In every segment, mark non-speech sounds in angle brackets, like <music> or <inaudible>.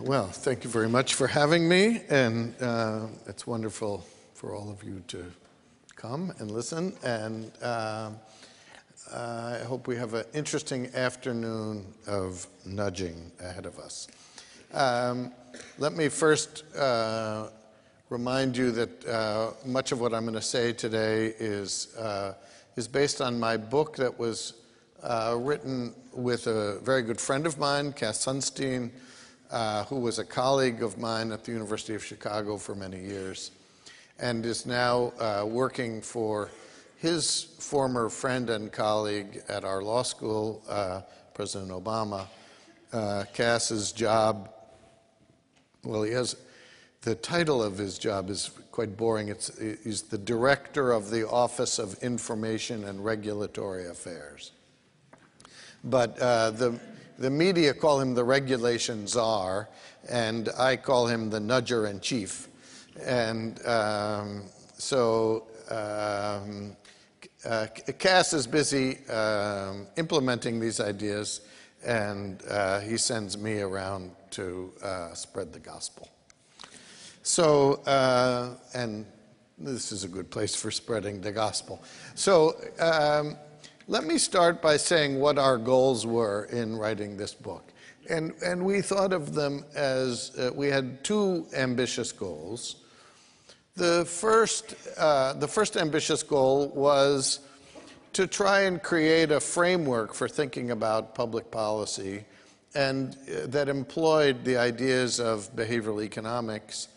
Well, thank you very much for having me, and uh, it's wonderful for all of you to come and listen. And uh, I hope we have an interesting afternoon of nudging ahead of us. Um, let me first uh, remind you that uh, much of what I'm going to say today is, uh, is based on my book that was uh, written with a very good friend of mine, Cass Sunstein uh, who was a colleague of mine at the University of Chicago for many years, and is now uh, working for his former friend and colleague at our law school, uh, President Obama. Uh, Cass's job, well, he has the title of his job is quite boring. It's, he's the director of the Office of Information and Regulatory Affairs. But uh, the the media call him the regulation czar, and I call him the nudger in chief. And um, so um, uh, Cass is busy um, implementing these ideas, and uh, he sends me around to uh, spread the gospel. So, uh, and this is a good place for spreading the gospel. So, um, let me start by saying what our goals were in writing this book. And, and we thought of them as uh, we had two ambitious goals. The first, uh, the first ambitious goal was to try and create a framework for thinking about public policy and uh, that employed the ideas of behavioral economics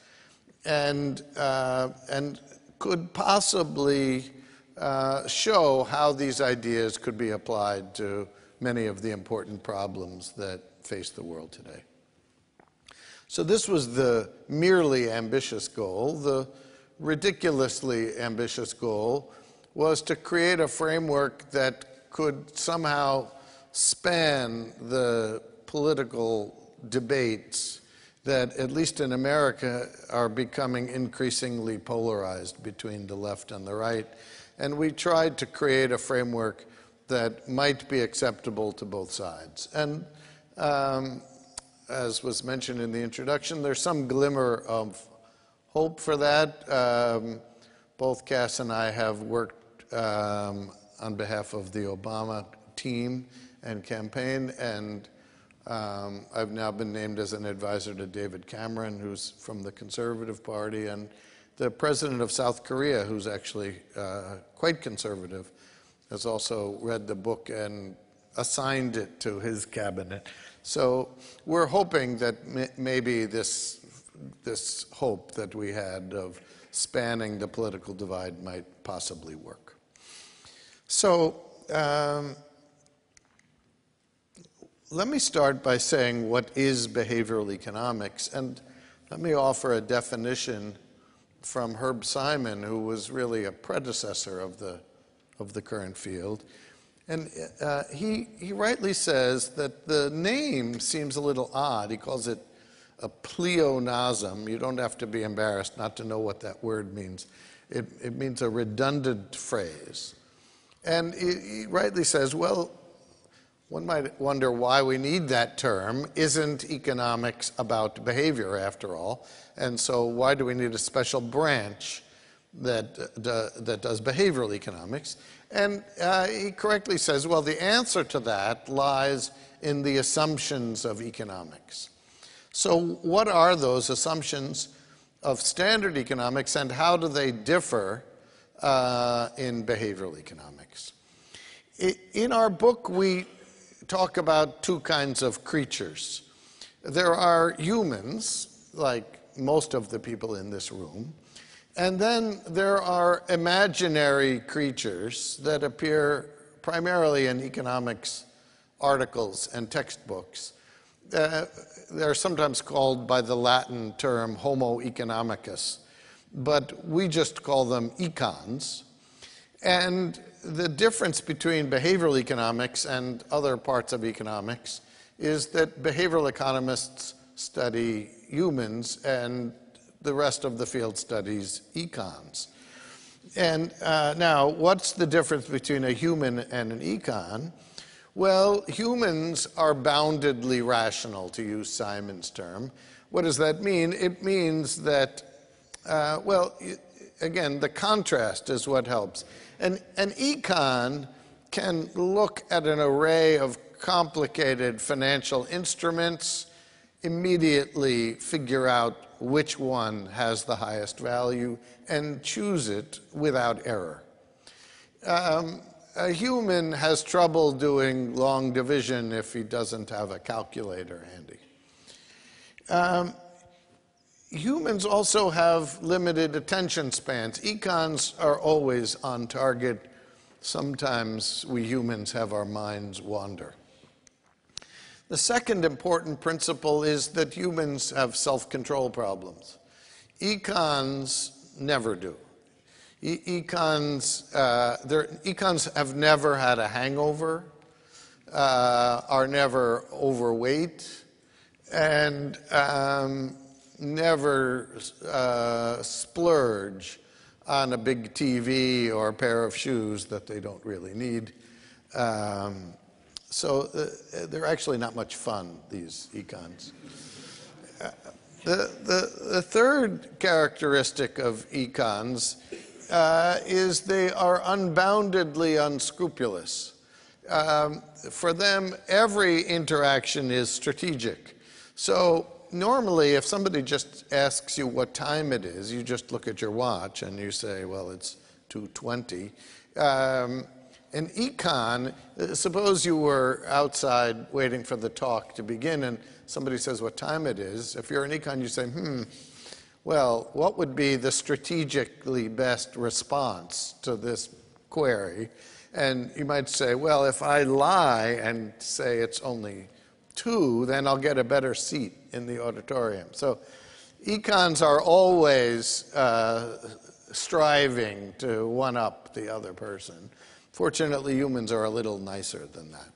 and, uh, and could possibly uh, show how these ideas could be applied to many of the important problems that face the world today. So, this was the merely ambitious goal. The ridiculously ambitious goal was to create a framework that could somehow span the political debates that, at least in America, are becoming increasingly polarized between the left and the right and we tried to create a framework that might be acceptable to both sides. And um, as was mentioned in the introduction, there's some glimmer of hope for that. Um, both Cass and I have worked um, on behalf of the Obama team and campaign, and um, I've now been named as an advisor to David Cameron, who's from the Conservative Party, and the president of South Korea, who's actually uh, quite conservative, has also read the book and assigned it to his cabinet. So we're hoping that maybe this, this hope that we had of spanning the political divide might possibly work. So um, let me start by saying what is behavioral economics, and let me offer a definition from Herb Simon, who was really a predecessor of the, of the current field. And uh, he, he rightly says that the name seems a little odd. He calls it a pleonasm. You don't have to be embarrassed not to know what that word means. It, it means a redundant phrase. And he, he rightly says, well, one might wonder why we need that term. Isn't economics about behavior, after all? And so, why do we need a special branch that, uh, that does behavioral economics? And uh, he correctly says, well, the answer to that lies in the assumptions of economics. So, what are those assumptions of standard economics, and how do they differ uh, in behavioral economics? In our book, we talk about two kinds of creatures. There are humans, like most of the people in this room, and then there are imaginary creatures that appear primarily in economics articles and textbooks. Uh, they're sometimes called by the Latin term Homo economicus, but we just call them econs. And the difference between behavioral economics and other parts of economics is that behavioral economists study humans and the rest of the field studies econs. And uh, now, what's the difference between a human and an econ? Well, humans are boundedly rational, to use Simon's term. What does that mean? It means that, uh, well, again, the contrast is what helps. And an econ can look at an array of complicated financial instruments, immediately figure out which one has the highest value, and choose it without error. Um, a human has trouble doing long division if he doesn't have a calculator handy. Um, humans also have limited attention spans. Econs are always on target. Sometimes we humans have our minds wander. The second important principle is that humans have self control problems. Econs never do. E econs, uh, econs have never had a hangover, uh, are never overweight, and um, never uh, splurge on a big TV or a pair of shoes that they don't really need. Um, so uh, they're actually not much fun, these econs. Uh, the, the, the third characteristic of econs uh, is they are unboundedly unscrupulous. Um, for them, every interaction is strategic. So normally, if somebody just asks you what time it is, you just look at your watch and you say, well, it's 2.20. Um, an econ, uh, suppose you were outside waiting for the talk to begin and somebody says what time it is. If you're an econ, you say, hmm, well, what would be the strategically best response to this query? And you might say, well, if I lie and say it's only two, then I'll get a better seat in the auditorium. So econs are always uh, striving to one up the other person. Fortunately, humans are a little nicer than that.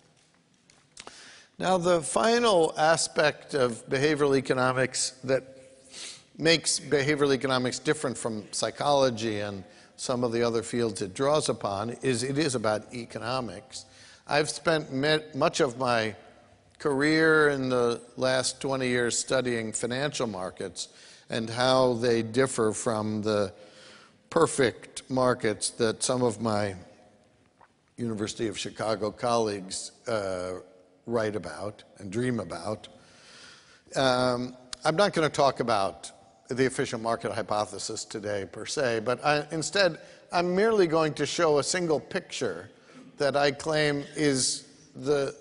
Now, the final aspect of behavioral economics that makes behavioral economics different from psychology and some of the other fields it draws upon is it is about economics. I've spent much of my career in the last 20 years studying financial markets and how they differ from the perfect markets that some of my University of Chicago colleagues uh, write about and dream about. Um, I'm not going to talk about the efficient market hypothesis today per se, but I, instead I'm merely going to show a single picture that I claim is the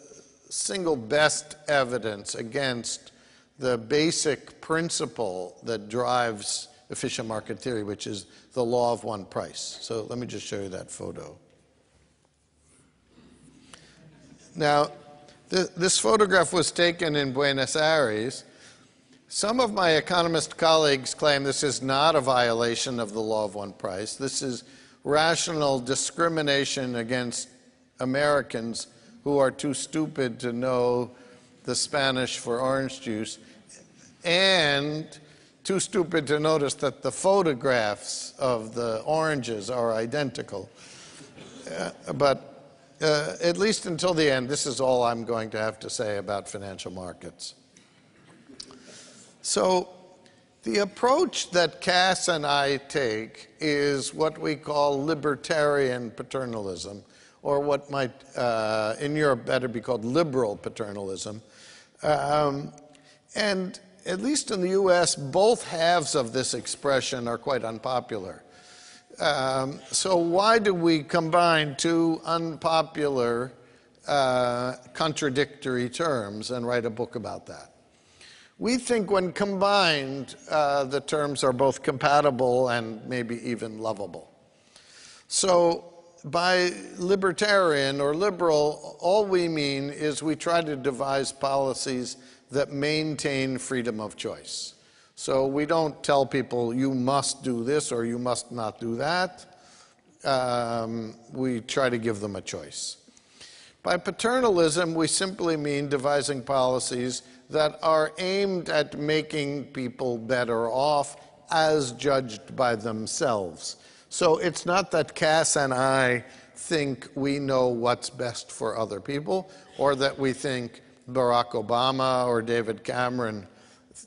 single best evidence against the basic principle that drives efficient market theory, which is the law of one price. So let me just show you that photo. Now, th this photograph was taken in Buenos Aires some of my economist colleagues claim this is not a violation of the law of one price. This is rational discrimination against Americans who are too stupid to know the Spanish for orange juice and too stupid to notice that the photographs of the oranges are identical. Uh, but uh, at least until the end, this is all I'm going to have to say about financial markets. So the approach that Cass and I take is what we call libertarian paternalism, or what might uh, in Europe better be called liberal paternalism. Um, and at least in the US, both halves of this expression are quite unpopular. Um, so, why do we combine two unpopular, uh, contradictory terms and write a book about that? We think when combined, uh, the terms are both compatible and maybe even lovable. So, by libertarian or liberal, all we mean is we try to devise policies that maintain freedom of choice. So, we don't tell people you must do this or you must not do that. Um, we try to give them a choice. By paternalism, we simply mean devising policies that are aimed at making people better off as judged by themselves. So it's not that Cass and I think we know what's best for other people or that we think Barack Obama or David Cameron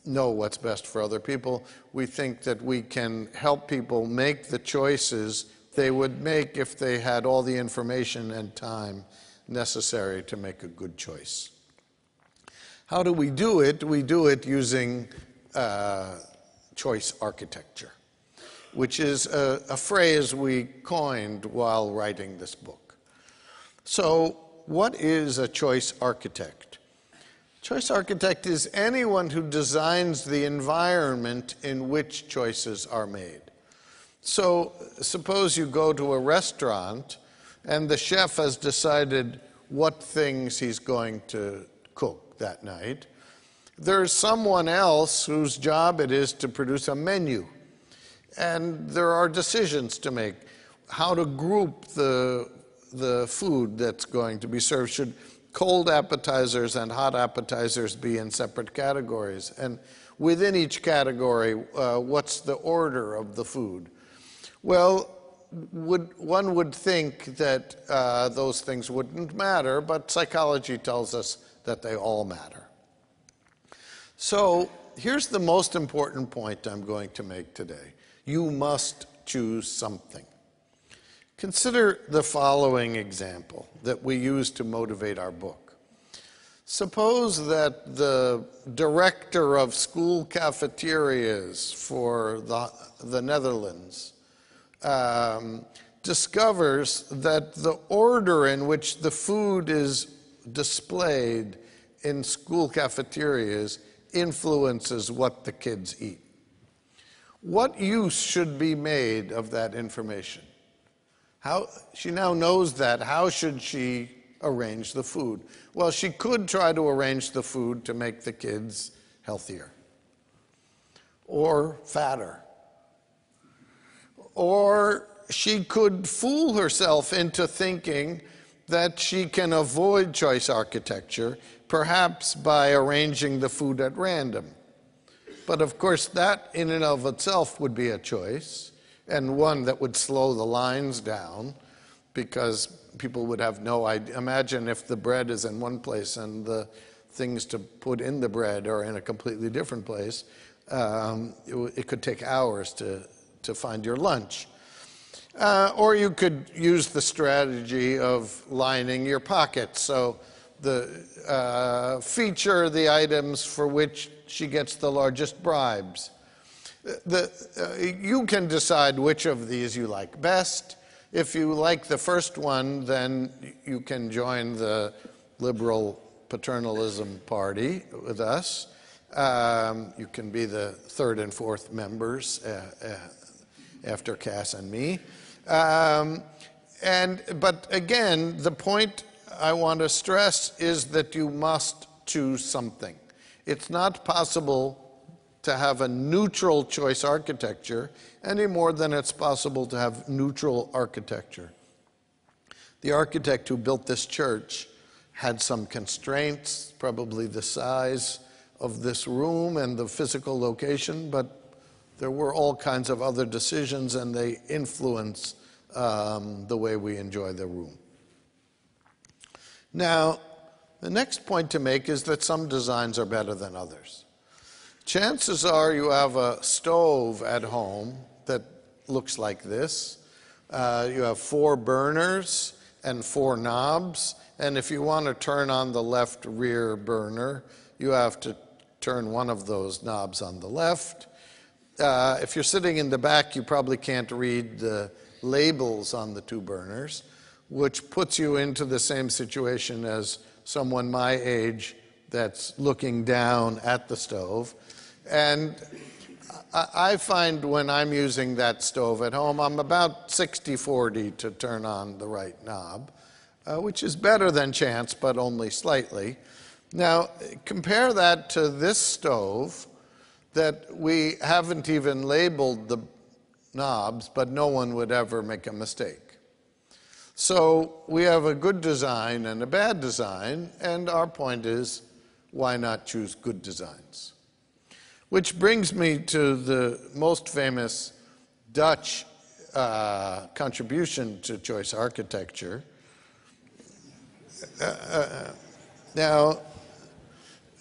know what's best for other people. We think that we can help people make the choices they would make if they had all the information and time necessary to make a good choice. How do we do it? We do it using uh, choice architecture, which is a, a phrase we coined while writing this book. So, what is a choice architect? Choice architect is anyone who designs the environment in which choices are made. So, suppose you go to a restaurant and the chef has decided what things he's going to cook that night. There's someone else whose job it is to produce a menu. And there are decisions to make how to group the, the food that's going to be served. Should cold appetizers and hot appetizers be in separate categories? And within each category, uh, what's the order of the food? Well, would, one would think that uh, those things wouldn't matter, but psychology tells us that they all matter. So here's the most important point I'm going to make today. You must choose something. Consider the following example that we use to motivate our book. Suppose that the director of school cafeterias for the, the Netherlands um, discovers that the order in which the food is displayed in school cafeterias influences what the kids eat. What use should be made of that information? How, she now knows that. How should she arrange the food? Well, she could try to arrange the food to make the kids healthier or fatter. Or she could fool herself into thinking that she can avoid choice architecture perhaps by arranging the food at random. But of course, that in and of itself would be a choice, and one that would slow the lines down because people would have no idea. Imagine if the bread is in one place and the things to put in the bread are in a completely different place. Um, it, it, could take hours to, to find your lunch. Uh, or you could use the strategy of lining your pockets. So the uh, feature the items for which she gets the largest bribes. The, uh, you can decide which of these you like best. If you like the first one, then you can join the liberal paternalism party with us. Um, you can be the third and fourth members uh, uh after Cass and me. Um, and, but again, the point I want to stress is that you must choose something. It's not possible to have a neutral choice architecture any more than it's possible to have neutral architecture. The architect who built this church had some constraints, probably the size of this room and the physical location, but there were all kinds of other decisions and they influence um, the way we enjoy the room. Now, the next point to make is that some designs are better than others. Chances are you have a stove at home that looks like this. Uh, you have four burners and four knobs, and if you want to turn on the left rear burner, you have to turn one of those knobs on the left. Uh, if you're sitting in the back, you probably can't read the labels on the two burners which puts you into the same situation as someone my age that's looking down at the stove. And I find when I'm using that stove at home, I'm about 60 40 to turn on the right knob, uh, which is better than chance, but only slightly. Now, compare that to this stove that we haven't even labeled the knobs, but no one would ever make a mistake. So we have a good design and a bad design, and our point is why not choose good designs? Which brings me to the most famous Dutch uh, contribution to choice architecture. Uh, now,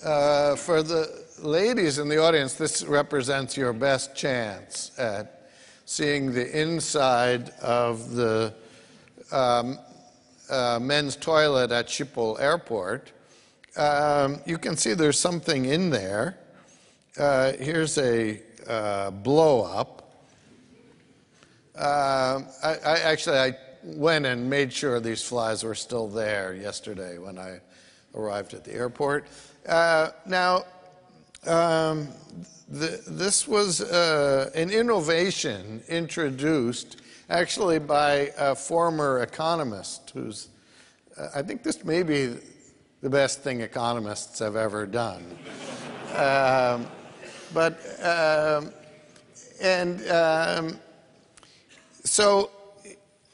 uh, for the ladies in the audience, this represents your best chance at seeing the inside of the um, uh, men's toilet at Schiphol Airport. Um, you can see there's something in there. Uh, here's a uh, blow up. Um, I, I, actually I went and made sure these flies were still there yesterday when I arrived at the airport. Uh, now, um, the, this was uh, an innovation introduced actually by a former economist who's, uh, I think this may be the best thing economists have ever done. <laughs> um, but, um, and um, so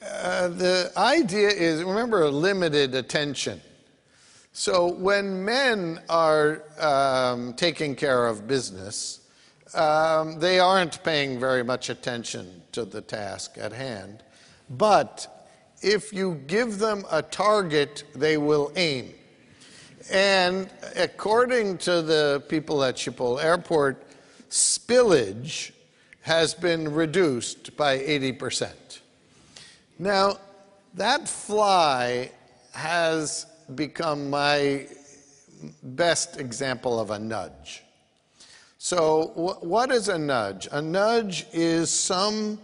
uh, the idea is remember, limited attention. So when men are um, taking care of business, um, they aren't paying very much attention to the task at hand. But if you give them a target, they will aim. And according to the people at Schiphol Airport, spillage has been reduced by 80%. Now, that fly has become my best example of a nudge. So, what is a nudge? A nudge is some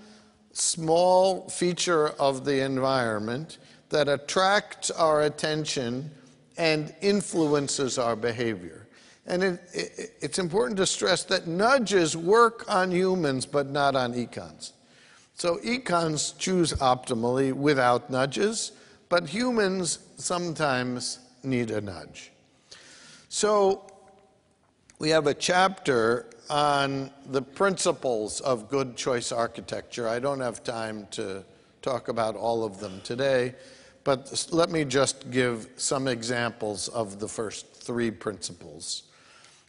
small feature of the environment that attracts our attention and influences our behavior. And it, it, it's important to stress that nudges work on humans but not on econs. So, econs choose optimally without nudges, but humans sometimes need a nudge. So, we have a chapter on the principles of good choice architecture. I don't have time to talk about all of them today, but let me just give some examples of the first three principles.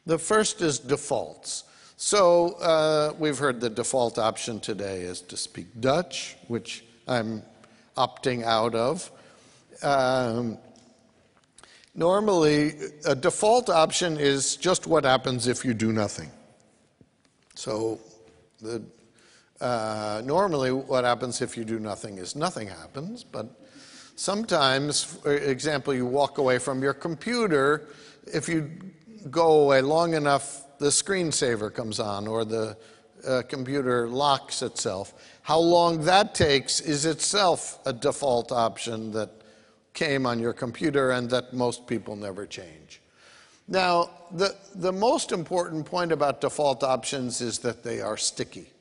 The first is defaults. So uh, we've heard the default option today is to speak Dutch, which I'm opting out of. Um, Normally, a default option is just what happens if you do nothing. So, the, uh, normally, what happens if you do nothing is nothing happens, but sometimes, for example, you walk away from your computer, if you go away long enough, the screensaver comes on or the uh, computer locks itself. How long that takes is itself a default option that came on your computer and that most people never change. Now, the, the most important point about default options is that they are sticky.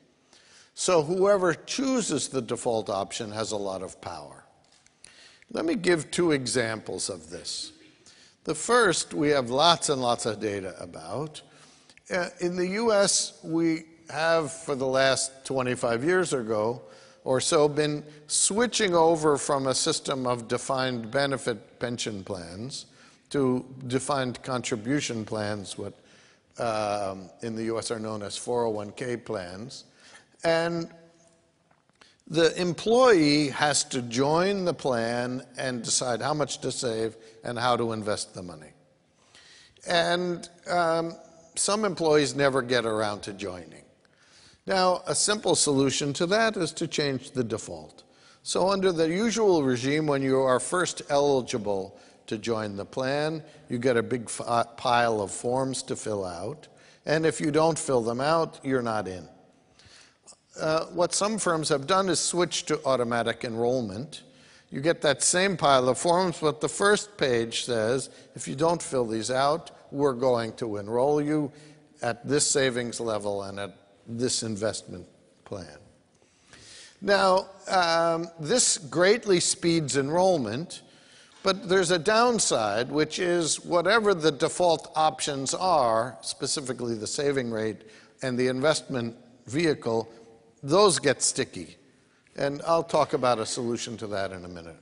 So whoever chooses the default option has a lot of power. Let me give two examples of this. The first, we have lots and lots of data about. Uh, in the US, we have, for the last 25 years or so, or so been switching over from a system of defined benefit pension plans to defined contribution plans, what um, in the US are known as 401k plans. And the employee has to join the plan and decide how much to save and how to invest the money. And um, some employees never get around to joining. Now, a simple solution to that is to change the default. So under the usual regime, when you are first eligible to join the plan, you get a big pile of forms to fill out. And if you don't fill them out, you're not in. Uh, what some firms have done is switch to automatic enrollment. You get that same pile of forms, but the first page says, if you don't fill these out, we're going to enroll you at this savings level and at this investment plan. Now, um, this greatly speeds enrollment, but there's a downside, which is whatever the default options are, specifically the saving rate and the investment vehicle, those get sticky. And I'll talk about a solution to that in a minute.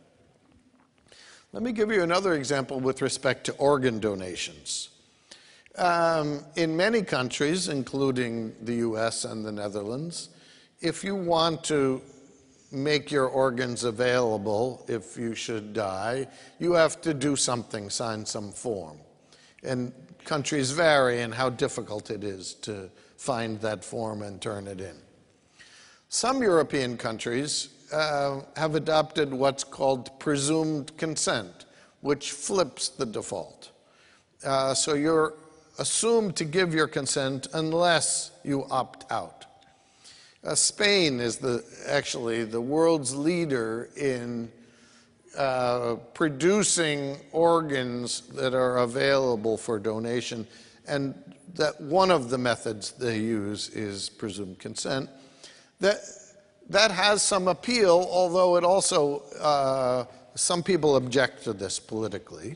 Let me give you another example with respect to organ donations. Um, in many countries, including the US and the Netherlands, if you want to make your organs available if you should die, you have to do something, sign some form. And countries vary in how difficult it is to find that form and turn it in. Some European countries uh, have adopted what's called presumed consent, which flips the default. Uh, so you're assumed to give your consent unless you opt out. Uh, Spain is the, actually the world's leader in uh, producing organs that are available for donation, and that one of the methods they use is presumed consent. That, that has some appeal, although it also, uh, some people object to this politically.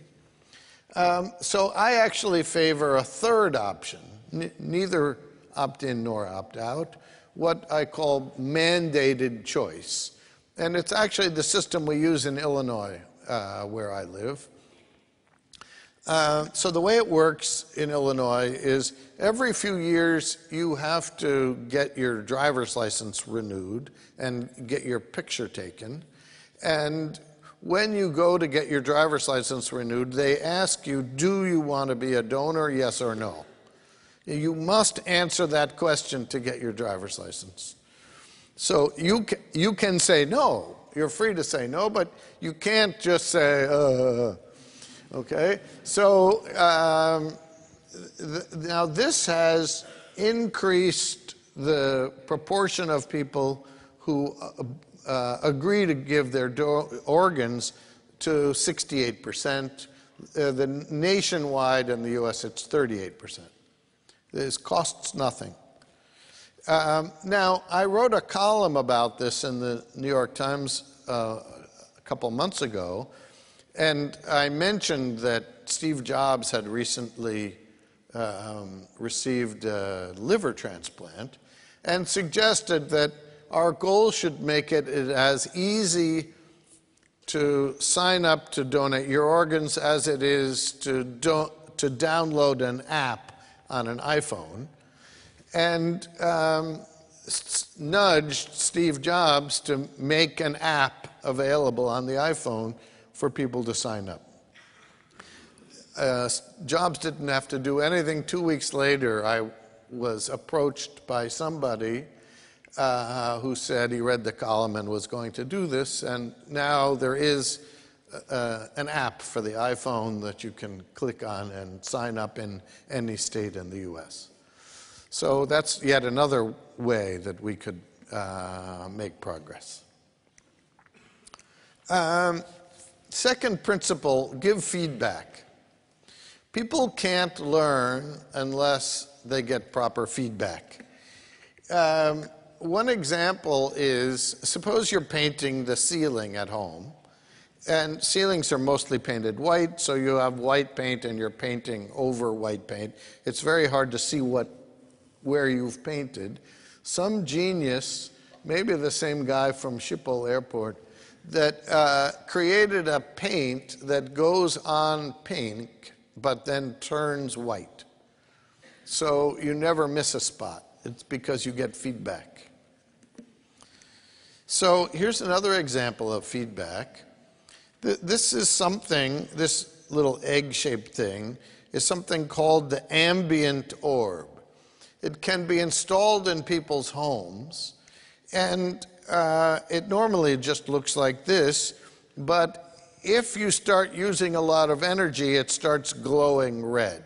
Um, so I actually favor a third option, neither opt in nor opt out, what I call mandated choice. And it's actually the system we use in Illinois, uh, where I live. Uh, so the way it works in Illinois is every few years you have to get your driver's license renewed and get your picture taken. And when you go to get your driver's license renewed, they ask you, do you want to be a donor, yes or no? You must answer that question to get your driver's license. So you, you can say no. You're free to say no, but you can't just say, uh, okay? So um, th now this has increased the proportion of people who uh, uh, agree to give their organs to 68%. Uh, the nationwide in the US, it's 38%. This costs nothing. Um, now, I wrote a column about this in the New York Times uh, a couple months ago, and I mentioned that Steve Jobs had recently um, received a liver transplant and suggested that our goal should make it as easy to sign up to donate your organs as it is to, do, to download an app on an iPhone. And um, nudged Steve Jobs to make an app available on the iPhone for people to sign up. Uh, Jobs didn't have to do anything. Two weeks later, I was approached by somebody uh, who said he read the column and was going to do this. And now there is uh, an app for the iPhone that you can click on and sign up in any state in the US. So that's yet another way that we could uh, make progress. Um, second principle give feedback. People can't learn unless they get proper feedback. Um, one example is suppose you're painting the ceiling at home, and ceilings are mostly painted white, so you have white paint and you're painting over white paint. It's very hard to see what, where you've painted. Some genius, maybe the same guy from Schiphol Airport, that uh, created a paint that goes on pink but then turns white. So you never miss a spot. It's because you get feedback. So here's another example of feedback. This is something, this little egg shaped thing, is something called the ambient orb. It can be installed in people's homes, and uh, it normally just looks like this, but if you start using a lot of energy, it starts glowing red.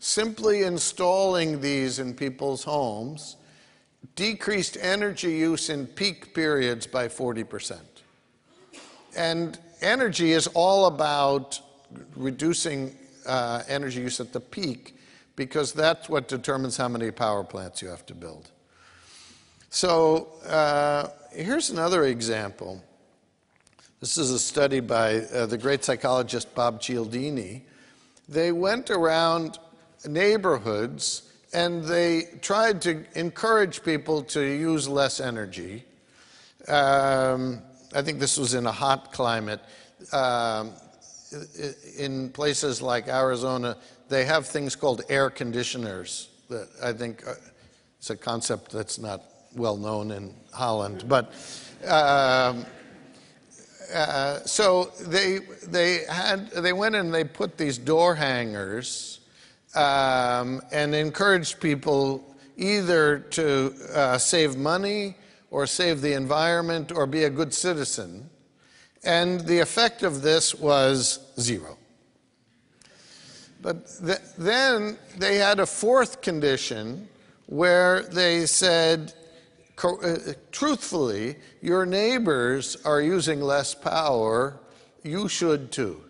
Simply installing these in people's homes decreased energy use in peak periods by 40%. And energy is all about reducing uh, energy use at the peak because that's what determines how many power plants you have to build. So uh, here's another example. This is a study by uh, the great psychologist Bob Cialdini. They went around neighborhoods and they tried to encourage people to use less energy. Um, I think this was in a hot climate. Um, in places like Arizona, they have things called air conditioners. That I think uh, it's a concept that's not well known in Holland, but Um, uh, so they, they, had, they went and they put these door hangers um, and encouraged people either to uh, save money or save the environment or be a good citizen. And the effect of this was zero. But th- then they had a fourth condition where they said, uh, truthfully, your neighbors are using less power, you should too.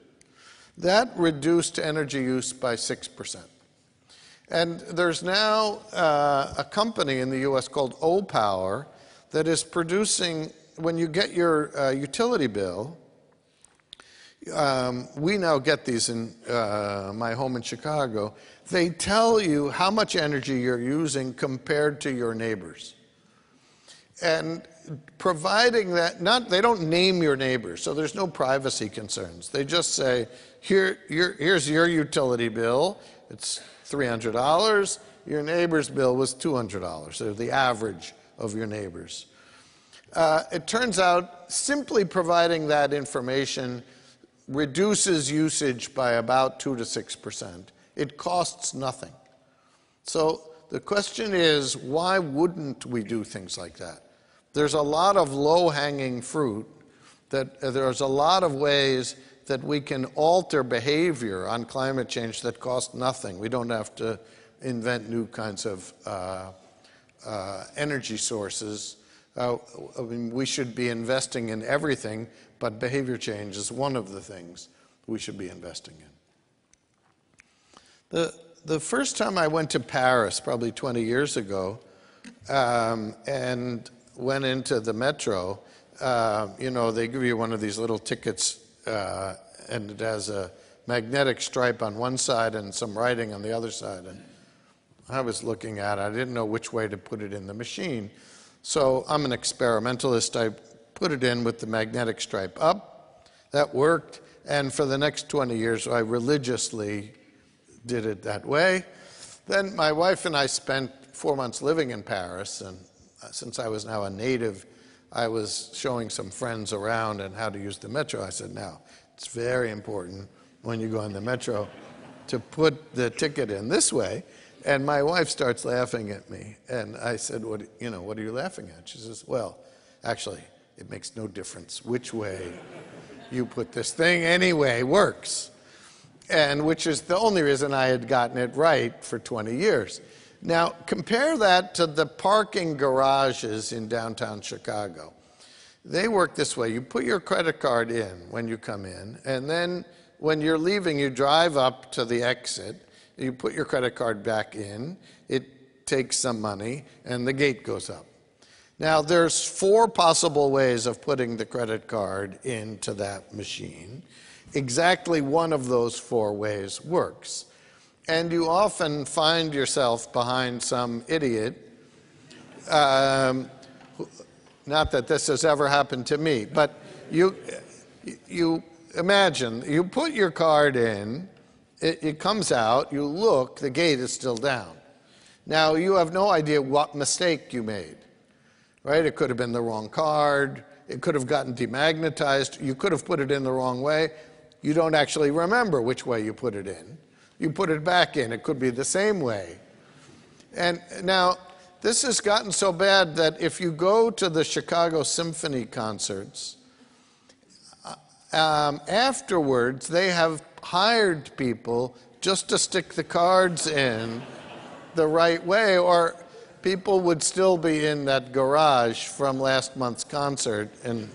That reduced energy use by 6%. And there's now uh, a company in the US called Opower that is producing, when you get your uh, utility bill, um, we now get these in uh, my home in Chicago. They tell you how much energy you're using compared to your neighbors. And providing that, not, they don't name your neighbors, so there's no privacy concerns. They just say, Here, here's your utility bill, it's $300. Your neighbor's bill was $200, so the average of your neighbors. Uh, it turns out simply providing that information reduces usage by about 2 to 6%. It costs nothing. So the question is why wouldn't we do things like that? There's a lot of low hanging fruit, that uh, there's a lot of ways that we can alter behavior on climate change that cost nothing. We don't have to invent new kinds of uh, uh, energy sources. Uh, I mean, we should be investing in everything, but behavior change is one of the things we should be investing in. The, the first time I went to Paris, probably 20 years ago, um, and went into the metro, uh, you know, they give you one of these little tickets, uh, and it has a magnetic stripe on one side and some writing on the other side. And I was looking at it, I didn't know which way to put it in the machine. So I'm an experimentalist. I put it in with the magnetic stripe up. That worked. And for the next 20 years, I religiously did it that way. Then my wife and I spent four months living in Paris, and uh, since I was now a native, I was showing some friends around and how to use the metro. I said, now, it's very important when you go on the metro to put the ticket in this way. And my wife starts laughing at me. And I said, what, you know, what are you laughing at? She says, well, actually, it makes no difference which way you put this thing anyway works. And which is the only reason I had gotten it right for 20 years. Now, compare that to the parking garages in downtown Chicago. They work this way you put your credit card in when you come in, and then when you're leaving, you drive up to the exit, you put your credit card back in, it takes some money, and the gate goes up. Now, there's four possible ways of putting the credit card into that machine. Exactly one of those four ways works. And you often find yourself behind some idiot. Um, not that this has ever happened to me, but you, you imagine you put your card in, it, it comes out, you look, the gate is still down. Now, you have no idea what mistake you made right? It could have been the wrong card. It could have gotten demagnetized. You could have put it in the wrong way. You don't actually remember which way you put it in. You put it back in. It could be the same way. And now, this has gotten so bad that if you go to the Chicago Symphony concerts, uh, um, afterwards they have hired people just to stick the cards in the right way, or people would still be in that garage from last month's concert. And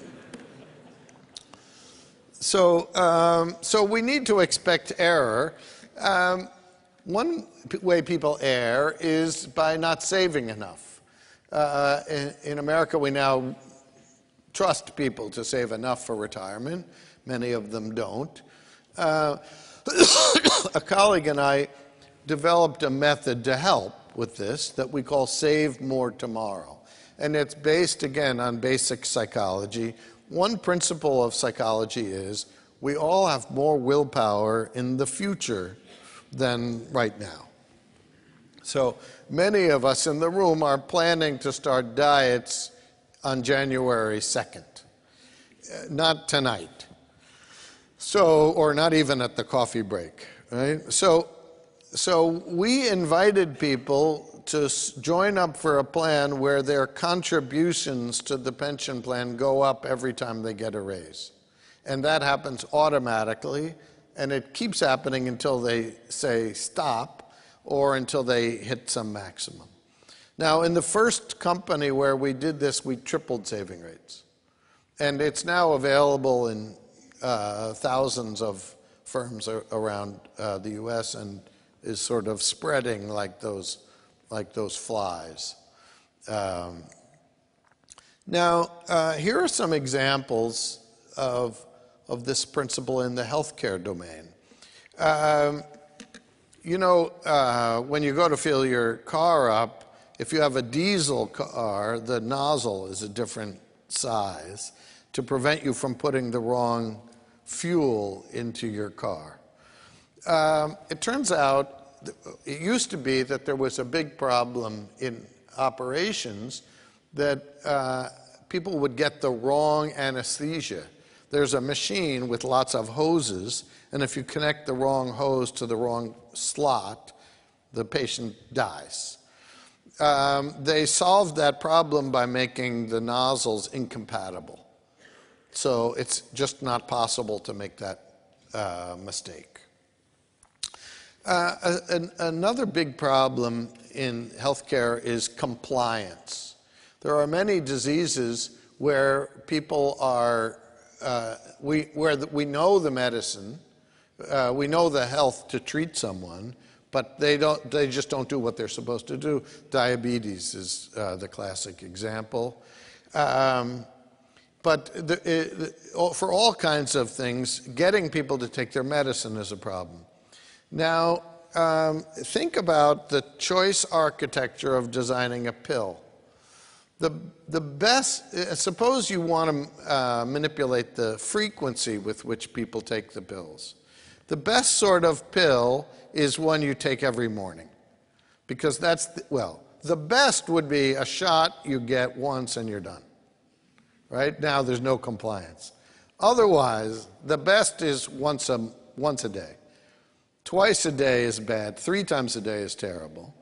so, um, so we need to expect error. Um, one way people err is by not saving enough. Uh, in, in, America, we now trust people to save enough for retirement. Many of them don't. Uh, <coughs> a colleague and I developed a method to help with this that we call Save More Tomorrow. And it's based, again, on basic psychology. One principle of psychology is we all have more willpower in the future than right now. So many of us in the room are planning to start diets on January 2nd, uh, not tonight. So, or not even at the coffee break, right? So, so we invited people to join up for a plan where their contributions to the pension plan go up every time they get a raise. And that happens automatically, and it keeps happening until they say stop or until they hit some maximum. Now, in the first company where we did this, we tripled saving rates. And it's now available in uh, thousands of firms around uh, the US and is sort of spreading like those, like those flies. Um, now, uh, here are some examples of, of this principle in the healthcare domain. Um, you know, uh, when you go to fill your car up, if you have a diesel car, the nozzle is a different size to prevent you from putting the wrong fuel into your car. Um, it turns out, it used to be that there was a big problem in operations that uh, people would get the wrong anesthesia. There's a machine with lots of hoses, and if you connect the wrong hose to the wrong slot, the patient dies. Um, they solved that problem by making the nozzles incompatible. So it's just not possible to make that uh, mistake. Uh, an, another big problem in healthcare is compliance. There are many diseases where people are, uh, we, where the, we know the medicine, uh, we know the health to treat someone, but they, don't, they just don't do what they're supposed to do. Diabetes is uh, the classic example. Um, but the, it, for all kinds of things, getting people to take their medicine is a problem. Now, um, think about the choice architecture of designing a pill. The, the best, uh, suppose you want to uh, manipulate the frequency with which people take the pills. The best sort of pill is one you take every morning. Because that's, the, well, the best would be a shot you get once and you're done. Right? Now there's no compliance. Otherwise, the best is once a, once a day. Twice a day is bad. Three times a day is terrible.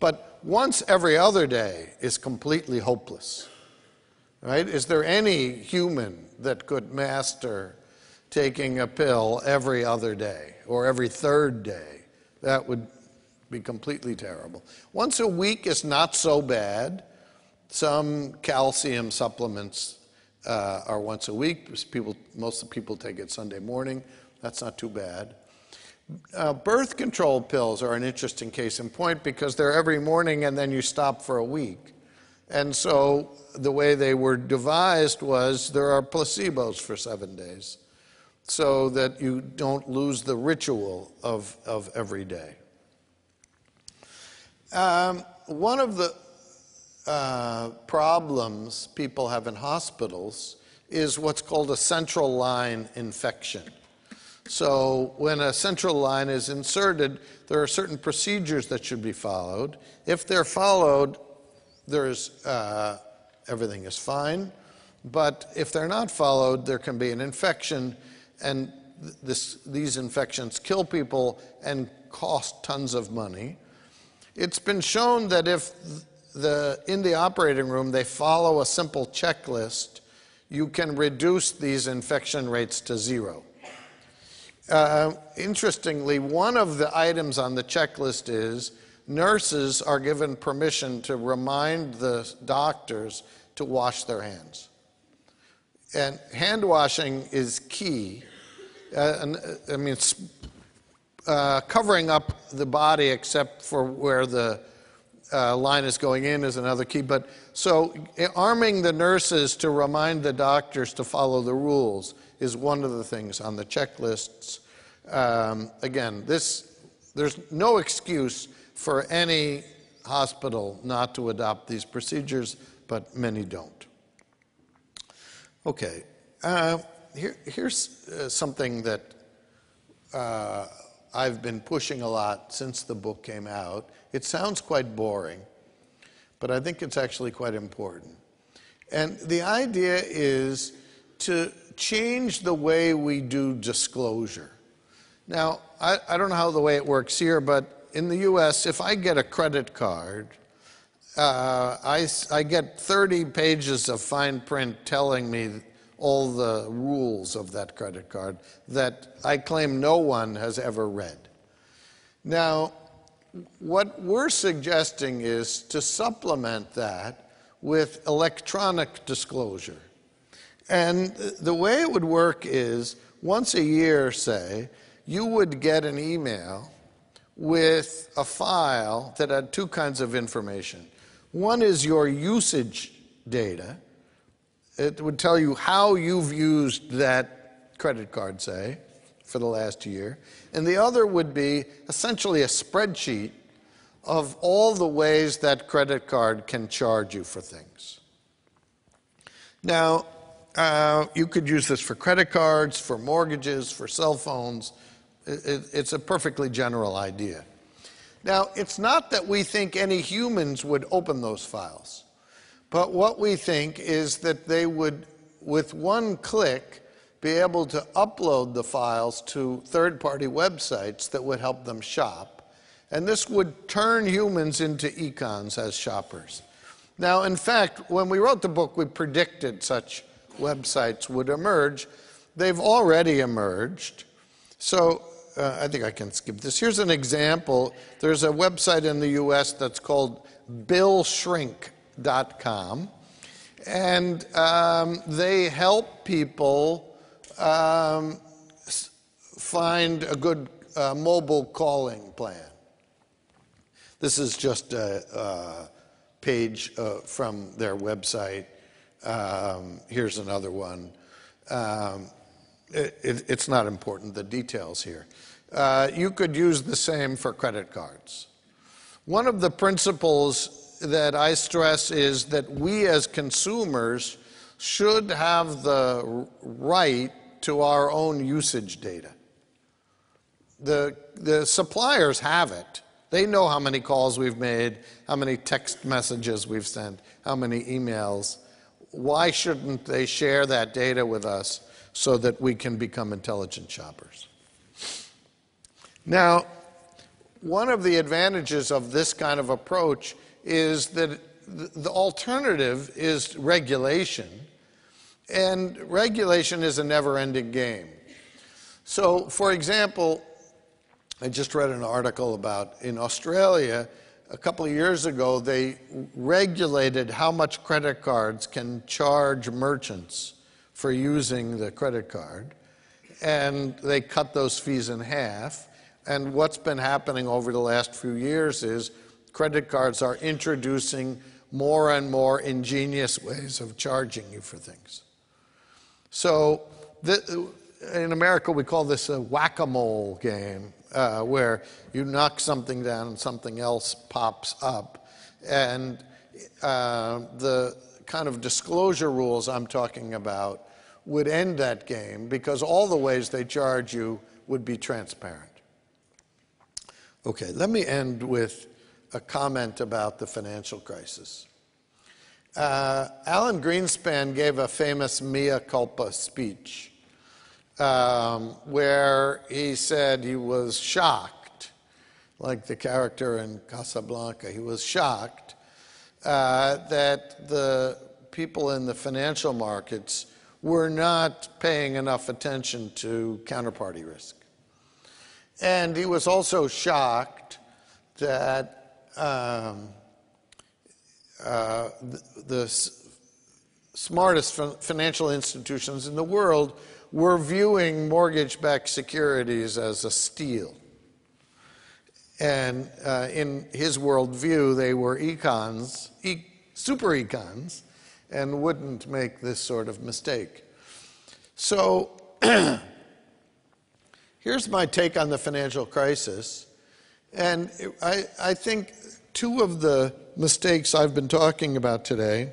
But once every other day is completely hopeless. Right? Is there any human that could master taking a pill every other day or every third day. That would be completely terrible. Once a week is not so bad. Some calcium supplements uh, are once a week. People, most people take it Sunday morning. That's not too bad. Uh, birth control pills are an interesting case in point because they're every morning and then you stop for a week. And so the way they were devised was there are placebos for seven days so that you don't lose the ritual of, of every day. Um, one of the uh, problems people have in hospitals is what's called a central line infection. So, when a central line is inserted, there are certain procedures that should be followed. If they're followed, there's, uh, everything is fine. But if they're not followed, there can be an infection and this, these infections kill people and cost tons of money. It's been shown that if the, in the operating room they follow a simple checklist, you can reduce these infection rates to zero. Uh, interestingly, one of the items on the checklist is nurses are given permission to remind the doctors to wash their hands. And hand washing is key uh, I mean, uh, covering up the body except for where the uh, line is going in is another key. But so eh, arming the nurses to remind the doctors to follow the rules is one of the things on the checklists. Um, again, this there's no excuse for any hospital not to adopt these procedures, but many don't. Okay. Uh, here, here's uh, something that uh, I've been pushing a lot since the book came out. It sounds quite boring, but I think it's actually quite important. And the idea is to change the way we do disclosure. Now, I, I don't know how the way it works here, but in the US, if I get a credit card, uh, I, I get 30 pages of fine print telling me all the rules of that credit card that I claim no one has ever read. Now, what we're suggesting is to supplement that with electronic disclosure. And the way it would work is once a year, say, you would get an email with a file that had two kinds of information. One is your usage data. It would tell you how you've used that credit card, say, for the last year. And the other would be essentially a spreadsheet of all the ways that credit card can charge you for things. Now, uh, you could use this for credit cards, for mortgages, for cell phones. It, it, it's a perfectly general idea. Now, it's not that we think any humans would open those files, but what we think is that they would, with one click, be able to upload the files to third party websites that would help them shop. And this would turn humans into econs as shoppers. Now, in fact, when we wrote the book, we predicted such websites would emerge. They've already emerged. So uh, I think I can skip this. Here's an example. There's a website in the US that's called billshrink.com, and um, they help people um, find a good uh, mobile calling plan. This is just a, a page uh, from their website. Um, here's another one. Um, it, it, it's not important, the details here. Uh, you could use the same for credit cards. One of the principles that I stress is that we as consumers should have the right to our own usage data. The, the suppliers have it. They know how many calls we've made, how many text messages we've sent, how many emails. Why shouldn't they share that data with us so that we can become intelligent shoppers? Now, one of the advantages of this kind of approach is that the alternative is regulation, and regulation is a never ending game. So, for example, I just read an article about in Australia a couple of years ago, they regulated how much credit cards can charge merchants for using the credit card, and they cut those fees in half. And what's been happening over the last few years is credit cards are introducing more and more ingenious ways of charging you for things. So, the, in America, we call this a whack a mole game, uh, where you knock something down and something else pops up. And uh, the kind of disclosure rules I'm talking about would end that game because all the ways they charge you would be transparent. Okay, let me end with a comment about the financial crisis. Uh, Alan Greenspan gave a famous mea culpa speech um, where he said he was shocked, like the character in Casablanca. He was shocked uh, that the people in the financial markets were not paying enough attention to counterparty risk. And he was also shocked that um, uh, the, the, smartest financial institutions in the world were viewing mortgage backed securities as a steal. And uh, in his worldview, they were econs, e super econs, and wouldn't make this sort of mistake. So, <clears throat> Here's my take on the financial crisis. And I, I think two of the mistakes I've been talking about today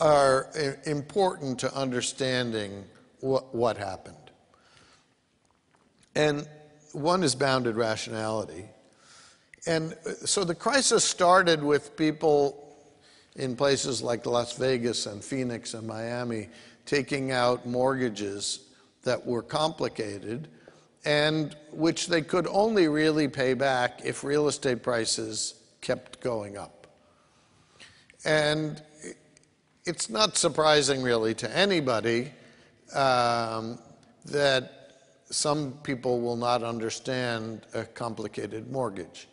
are important to understanding what, what happened. And one is bounded rationality. And uh, so the crisis started with people in places like Las Vegas and Phoenix and Miami taking out mortgages that were complicated and which they could only really pay back if real estate prices kept going up. And it's not surprising, really, to anybody um, that some people will not understand a complicated mortgage.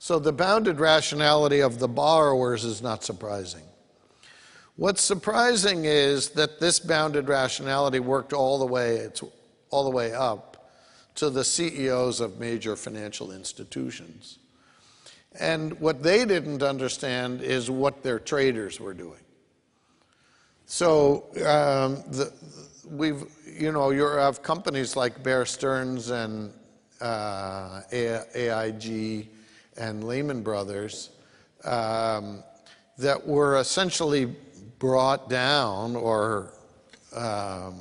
So the bounded rationality of the borrowers is not surprising. What's surprising is that this bounded rationality worked all the way, it's all the way up to the CEOs of major financial institutions. And what they didn't understand is what their traders were doing. So um, the, we've, you know, you have companies like Bear Stearns and uh, AIG and Lehman Brothers um, that were essentially brought down or um,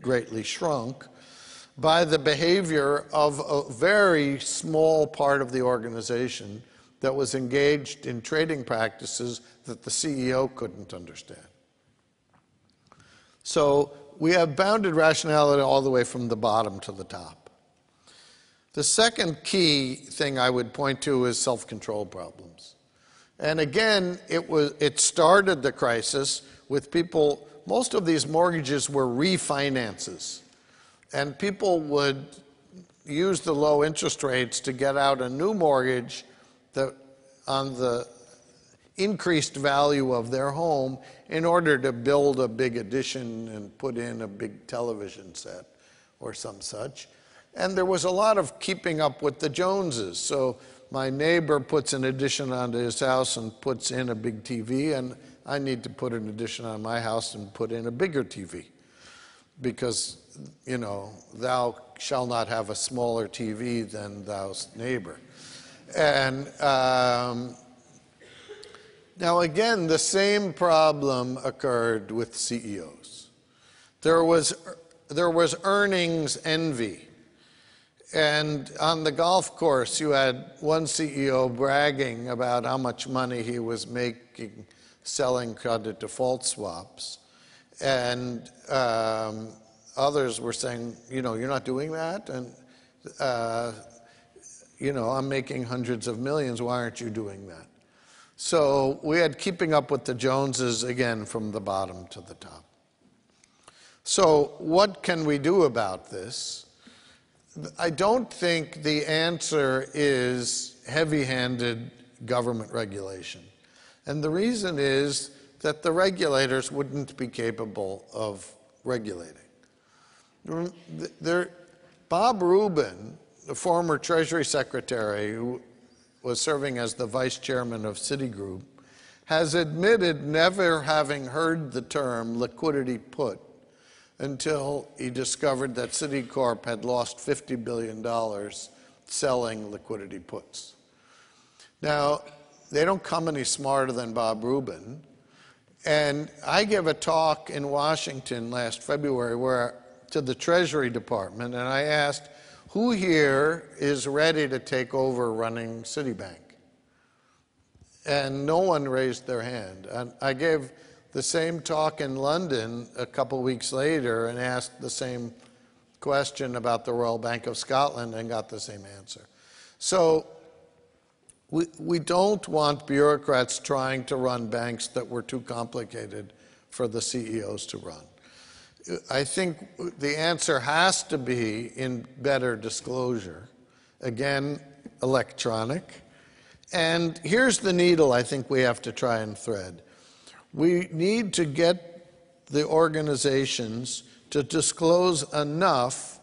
greatly shrunk by the behavior of a very small part of the organization that was engaged in trading practices that the CEO couldn't understand. So we have bounded rationality all the way from the bottom to the top. The second key thing I would point to is self control problems. And again, it, was, it started the crisis with people, most of these mortgages were refinances. And people would use the low interest rates to get out a new mortgage that, on the increased value of their home in order to build a big addition and put in a big television set or some such. And there was a lot of keeping up with the Joneses. So my neighbor puts an addition onto his house and puts in a big TV, and I need to put an addition on my house and put in a bigger TV. Because, you know, thou shall not have a smaller TV than thou neighbor. And um, now, again, the same problem occurred with CEOs. There was, there was earnings envy. And on the golf course, you had one CEO bragging about how much money he was making selling credit default swaps. And um, others were saying, you know, you're not doing that. And, uh, you know, I'm making hundreds of millions. Why aren't you doing that? So we had keeping up with the Joneses again from the bottom to the top. So, what can we do about this? I don't think the answer is heavy handed government regulation. And the reason is that the regulators wouldn't be capable of regulating. There, Bob Rubin, the former Treasury Secretary, who was serving as the vice chairman of Citigroup, has admitted never having heard the term liquidity put until he discovered that Citicorp had lost $50 billion selling liquidity puts. Now, they don't come any smarter than Bob Rubin. And I gave a talk in Washington last February where, to the Treasury Department, and I asked, who here is ready to take over running Citibank? And no one raised their hand. And I gave the same talk in London a couple weeks later and asked the same question about the Royal Bank of Scotland and got the same answer. So we, we don't want bureaucrats trying to run banks that were too complicated for the CEOs to run. I think the answer has to be in better disclosure. Again, electronic. And here's the needle I think we have to try and thread. We need to get the organizations to disclose enough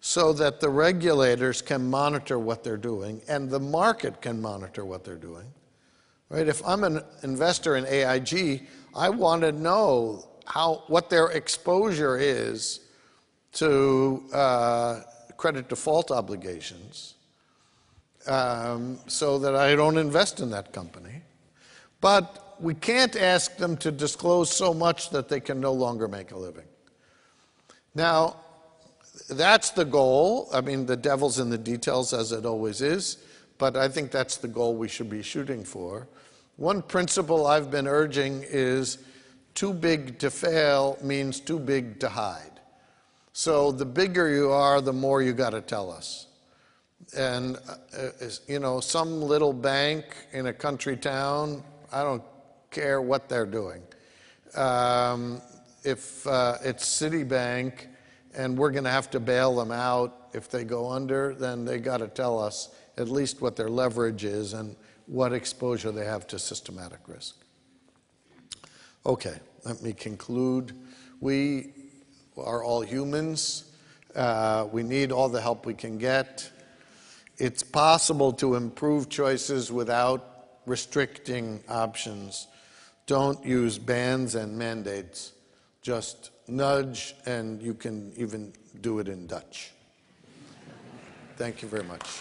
so that the regulators can monitor what they're doing and the market can monitor what they're doing. Right? If I'm an investor in AIG, I want to know how, what their exposure is to uh, credit default obligations um, so that I don't invest in that company. But we can't ask them to disclose so much that they can no longer make a living. Now, that's the goal. I mean, the devil's in the details, as it always is, but I think that's the goal we should be shooting for. One principle I've been urging is too big to fail means too big to hide. So the bigger you are, the more you got to tell us. And, uh, you know, some little bank in a country town, I don't care what they're doing. Um, if uh, it's Citibank and we're going to have to bail them out if they go under, then they got to tell us at least what their leverage is and what exposure they have to systematic risk. Okay, let me conclude. We are all humans. Uh, we need all the help we can get. It's possible to improve choices without restricting options. Don't use bans and mandates. Just nudge, and you can even do it in Dutch. Thank you very much.